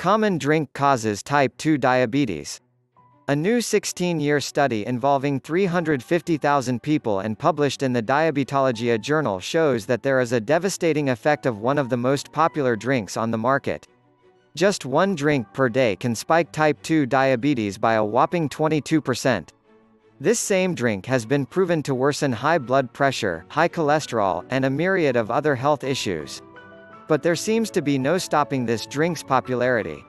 common drink causes type 2 diabetes. A new 16-year study involving 350,000 people and published in the Diabetologia journal shows that there is a devastating effect of one of the most popular drinks on the market. Just one drink per day can spike type 2 diabetes by a whopping 22%. This same drink has been proven to worsen high blood pressure, high cholesterol, and a myriad of other health issues. But there seems to be no stopping this drink's popularity.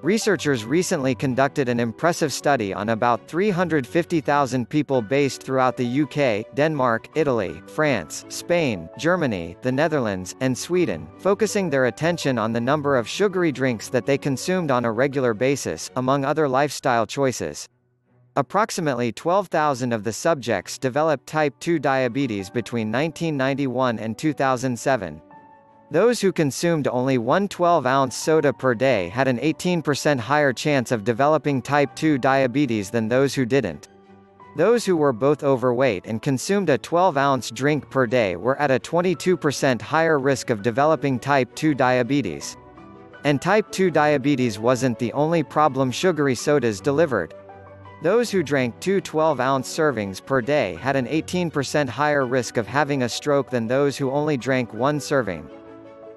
Researchers recently conducted an impressive study on about 350,000 people based throughout the UK, Denmark, Italy, France, Spain, Germany, the Netherlands, and Sweden, focusing their attention on the number of sugary drinks that they consumed on a regular basis, among other lifestyle choices. Approximately 12,000 of the subjects developed type 2 diabetes between 1991 and 2007. Those who consumed only one 12-ounce soda per day had an 18% higher chance of developing type 2 diabetes than those who didn't. Those who were both overweight and consumed a 12-ounce drink per day were at a 22% higher risk of developing type 2 diabetes. And type 2 diabetes wasn't the only problem sugary sodas delivered. Those who drank two 12-ounce servings per day had an 18% higher risk of having a stroke than those who only drank one serving.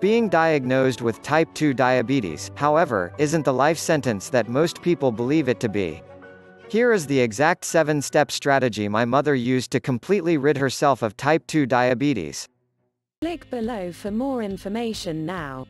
Being diagnosed with type 2 diabetes, however, isn't the life sentence that most people believe it to be. Here is the exact 7-step strategy my mother used to completely rid herself of type 2 diabetes. Click below for more information now.